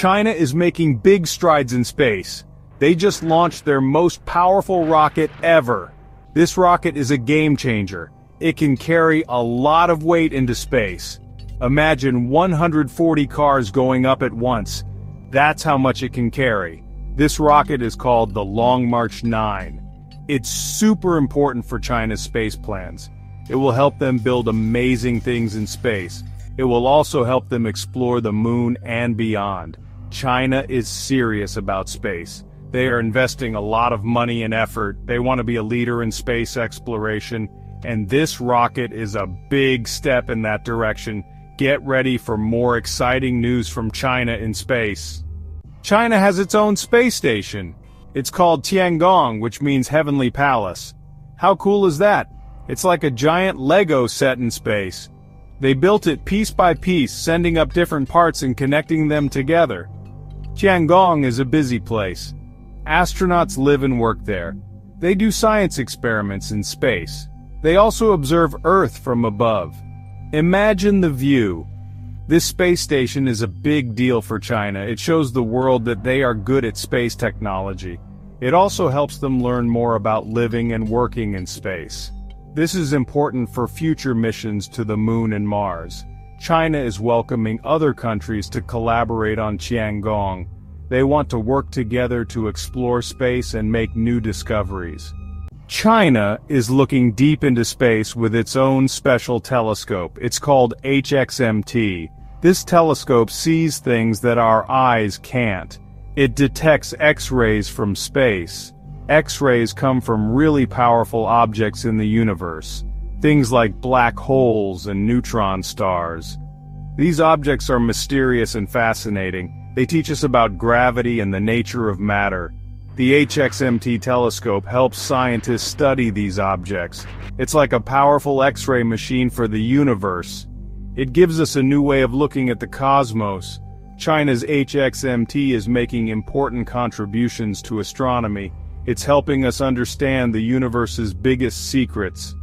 China is making big strides in space. They just launched their most powerful rocket ever. This rocket is a game changer. It can carry a lot of weight into space. Imagine 140 cars going up at once. That's how much it can carry. This rocket is called the Long March 9. It's super important for China's space plans. It will help them build amazing things in space. It will also help them explore the moon and beyond. China is serious about space. They are investing a lot of money and effort. They want to be a leader in space exploration, and this rocket is a big step in that direction. Get ready for more exciting news from China in space. China has its own space station. It's called Tiangong, which means Heavenly Palace. How cool is that? It's like a giant Lego set in space. They built it piece by piece, sending up different parts and connecting them together. Tiangong is a busy place. Astronauts live and work there. They do science experiments in space. They also observe Earth from above. Imagine the view. This space station is a big deal for China. It shows the world that they are good at space technology. It also helps them learn more about living and working in space. This is important for future missions to the Moon and Mars. China is welcoming other countries to collaborate on Tiangong, they want to work together to explore space and make new discoveries. China is looking deep into space with its own special telescope. It's called HXMT. This telescope sees things that our eyes can't. It detects X-rays from space. X-rays come from really powerful objects in the universe. Things like black holes and neutron stars. These objects are mysterious and fascinating, they teach us about gravity and the nature of matter. The HXMT telescope helps scientists study these objects. It's like a powerful X-ray machine for the universe. It gives us a new way of looking at the cosmos. China's HXMT is making important contributions to astronomy. It's helping us understand the universe's biggest secrets.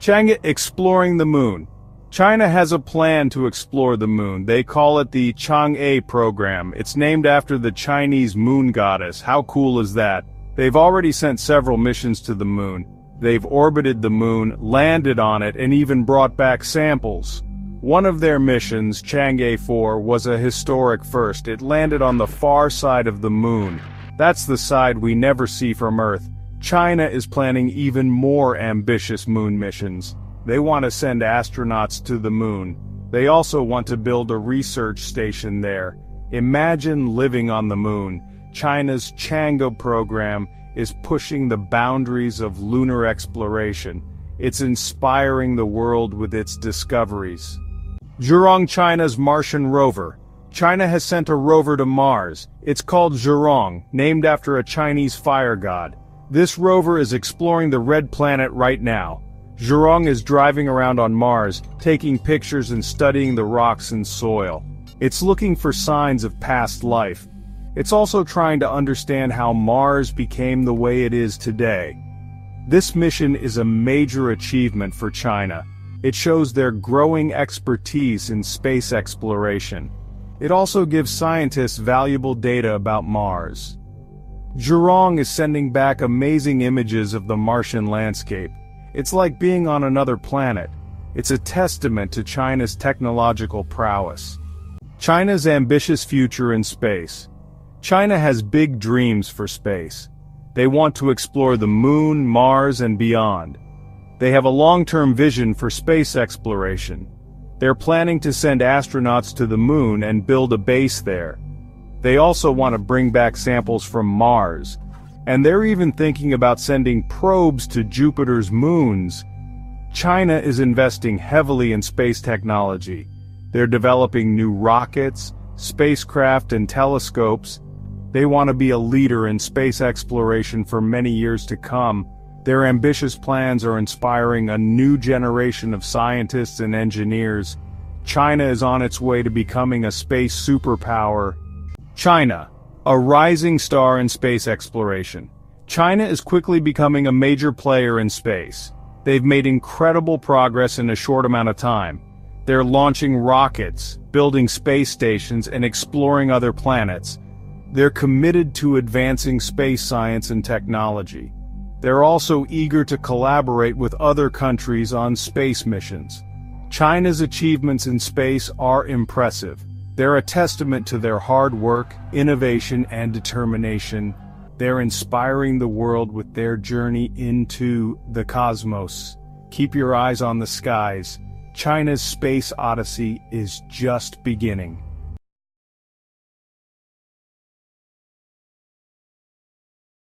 Chang'e exploring the moon. China has a plan to explore the moon. They call it the Chang'e program. It's named after the Chinese moon goddess. How cool is that? They've already sent several missions to the moon. They've orbited the moon, landed on it, and even brought back samples. One of their missions, Chang'e 4, was a historic first. It landed on the far side of the moon. That's the side we never see from Earth. China is planning even more ambitious moon missions. They want to send astronauts to the moon. They also want to build a research station there. Imagine living on the moon. China's Chang'e program is pushing the boundaries of lunar exploration. It's inspiring the world with its discoveries. Zhurong China's Martian rover. China has sent a rover to Mars. It's called Zhurong, named after a Chinese fire god. This rover is exploring the red planet right now. Zhurong is driving around on Mars, taking pictures and studying the rocks and soil. It's looking for signs of past life. It's also trying to understand how Mars became the way it is today. This mission is a major achievement for China. It shows their growing expertise in space exploration. It also gives scientists valuable data about Mars. Zhurong is sending back amazing images of the Martian landscape. It's like being on another planet. It's a testament to China's technological prowess. China's ambitious future in space. China has big dreams for space. They want to explore the moon, Mars, and beyond. They have a long-term vision for space exploration. They're planning to send astronauts to the moon and build a base there. They also want to bring back samples from Mars, and they're even thinking about sending probes to Jupiter's moons. China is investing heavily in space technology. They're developing new rockets, spacecraft and telescopes. They want to be a leader in space exploration for many years to come. Their ambitious plans are inspiring a new generation of scientists and engineers. China is on its way to becoming a space superpower. China, a rising star in space exploration. China is quickly becoming a major player in space. They've made incredible progress in a short amount of time. They're launching rockets, building space stations, and exploring other planets. They're committed to advancing space science and technology. They're also eager to collaborate with other countries on space missions. China's achievements in space are impressive. They're a testament to their hard work, innovation, and determination. They're inspiring the world with their journey into the cosmos. Keep your eyes on the skies. China's space odyssey is just beginning.